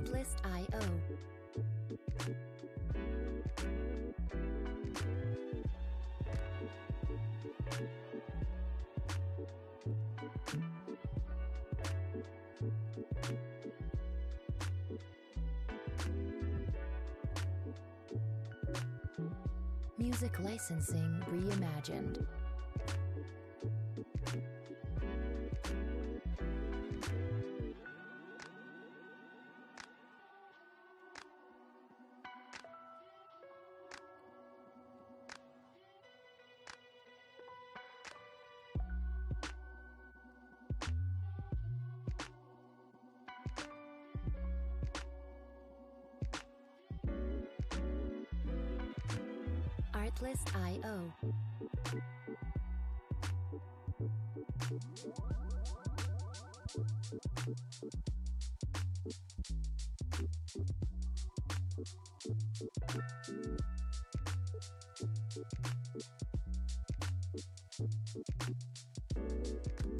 Artlist.io. Music licensing reimagined. Artlist.io.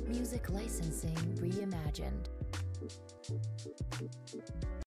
Music licensing reimagined.